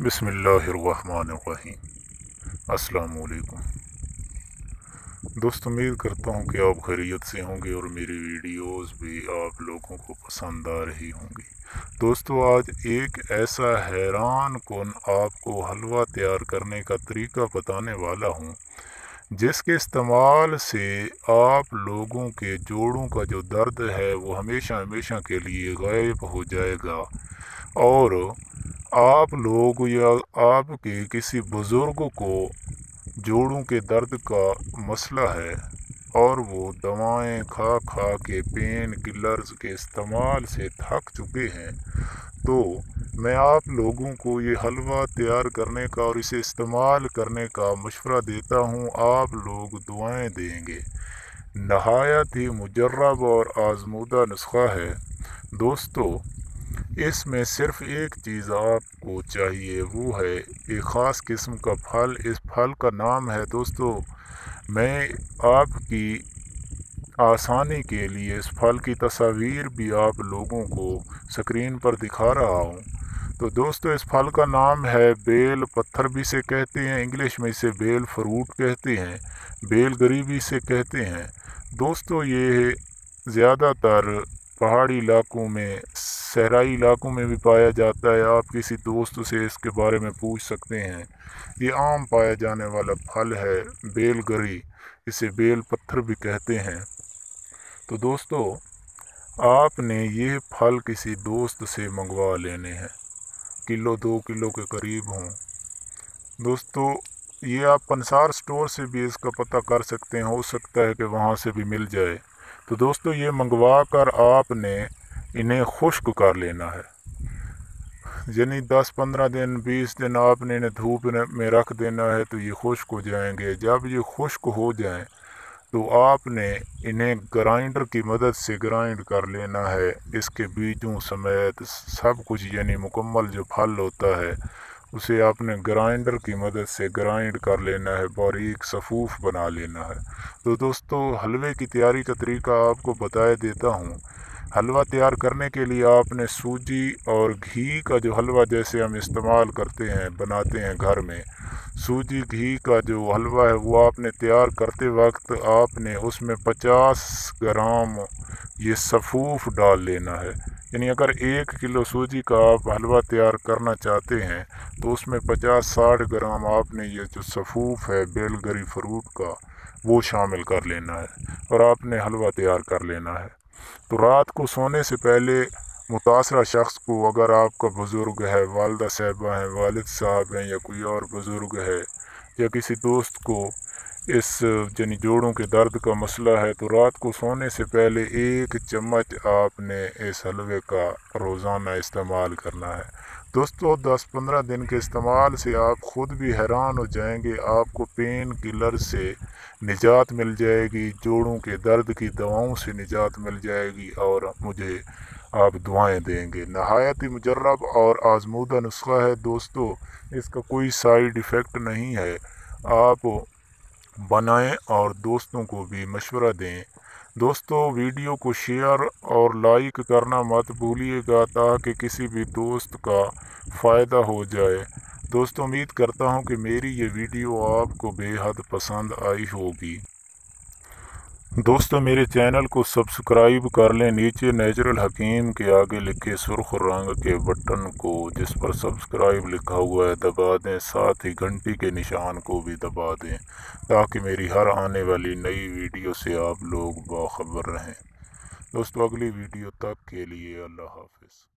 بسم اللہ الرحمن الرحیم۔ السلام علیکم۔ دوست، امید کرتا ہوں کہ آپ خیریت سے ہوں گے اور میری ویڈیوز بھی آپ لوگوں کو پسند آ رہی ہوں گی۔ دوستو، آج ایک ایسا حیران کن، آپ کو حلوہ تیار کرنے کا طریقہ بتانے والا ہوں، جس کے استعمال سے آپ لوگوں کے جوڑوں کا جو درد ہے، وہ ہمیشہ ہمیشہ کے لیے غائب ہو جائے گا۔ اور آپ لوگ یا آپ کے کسی بزرگ کو جوڑوں کے درد کا مسئلہ ہے اور وہ دوائیں کھا کھا کے پین کلرز کے استعمال سے تھک چکے ہیں، تو میں آپ لوگوں کو یہ حلوہ تیار کرنے کا اور اسے استعمال کرنے کا مشورہ دیتا ہوں، آپ لوگ دعائیں دیں گے۔ نہایت ہی مجرب اور آزمودہ نسخہ ہے۔ دوستو اس میں صرف ایک چیز آپ کو چاہیے، وہ ہے ایک خاص قسم کا پھل۔ اس پھل کا نام ہے دوستو، میں آپ کی آسانی کے لیے اس پھل کی تصاویر بھی آپ لوگوں کو سکرین پر دکھا رہا ہوں۔ تو دوستو، اس پھل کا نام ہے بیل پتھر بھی سے کہتے ہیں، انگلش میں اسے بیل فروٹ کہتے ہیں، بیل گریبی سے کہتے ہیں۔ دوستو، یہ زیادہ تر پہاڑی علاقوں میں صحرائی علاقوں میں بھی پایا جاتا ہے۔ آپ کسی دوست سے اس کے بارے میں پوچھ سکتے ہیں۔ یہ عام پایا جانے والا پھل ہے، بیل گری، اسے بیل پتھر بھی کہتے ہیں۔ تو دوستو، آپ نے یہ پھل کسی دوست سے منگوا لینے ہیں۔ کلو دو کلو کے قریب ہوں۔ دوستو، یہ آپ پنسار سٹور سے بھی اس کا پتہ کر سکتے ہیں۔ ہو سکتا ہے کہ وہاں سے بھی مل جائے۔ تو دوستو، یہ منگوا کر آپ نے انہیں خشک کر لینا ہے۔ یعنی دس پندرہ دن، بیس دن آپ نے انہیں دھوپ میں رکھ دینا ہے تو یہ خشک ہو جائیں گے۔ جب یہ خشک ہو جائیں تو آپ نے انہیں گرائنڈر کی مدد سے گرائنڈ کر لینا ہے۔ اس کے بیجوں سمیت سب کچھ یعنی مکمل جو پھل ہوتا ہے، اسے آپ نے گرائنڈر کی مدد سے گرائنڈ کر لینا ہے، باریک صفوف بنا لینا ہے۔ تو دوستو، حلوے کی تیاری کا طریقہ آپ کو بتایا دیتا ہوں۔ حلوہ تیار کرنے کے لیے آپ نے سوجی اور گھی کا جو حلوہ جیسے ہم استعمال کرتے ہیں، بناتے ہیں گھر میں، سوجی گھی کا جو حلوہ ہے وہ آپ نے تیار کرتے وقت آپ نے اس میں پچاس گرام یہ صفوف ڈال لینا ہے۔ یعنی اگر ایک کلو سوجی کا آپ حلوہ تیار کرنا چاہتے ہیں تو اس میں پچاس ساٹھ گرام آپ نے یہ جو صفوف ہے بیل گری فروٹ کا وہ شامل کر لینا ہے اور آپ نے حلوہ تیار کر لینا ہے۔ تو رات کو سونے سے پہلے متاثرہ شخص کو اگر آپ کا بزرگ ہے، والدہ صاحبہ ہیں، والد صاحب ہیں یا کوئی اور بزرگ ہے یا کسی دوست کو اس یعنی جوڑوں کے درد کا مسئلہ ہے، تو رات کو سونے سے پہلے ایک چمچ آپ نے اس حلوے کا روزانہ استعمال کرنا ہے۔ دوستو، دس پندرہ دن کے استعمال سے آپ خود بھی حیران ہو جائیں گے، آپ کو پین کلر سے نجات مل جائے گی، جوڑوں کے درد کی دواؤں سے نجات مل جائے گی اور مجھے آپ دعائیں دیں گے۔ نہایت ہی مجرب اور آزمودہ نسخہ ہے۔ دوستو، اس کا کوئی سائیڈ ایفیکٹ نہیں ہے۔ آپ بنائیں اور دوستوں کو بھی مشورہ دیں۔ دوستو، ویڈیو کو شیئر اور لائک کرنا مت بھولیے گا تاکہ کسی بھی دوست کا فائدہ ہو جائے۔ دوستو، امید کرتا ہوں کہ میری یہ ویڈیو آپ کو بے حد پسند آئی ہوگی۔ دوستو، میرے چینل کو سبسکرائب کر لیں۔ نیچے نیچرل حکیم کے آگے لکھے سرخ رنگ کے بٹن کو، جس پر سبسکرائب لکھا ہوا ہے، دبا دیں۔ ساتھ ہی گھنٹی کے نشان کو بھی دبا دیں تاکہ میری ہر آنے والی نئی ویڈیو سے آپ لوگ باخبر رہیں۔ دوستو، اگلی ویڈیو تک کے لیے اللہ حافظ۔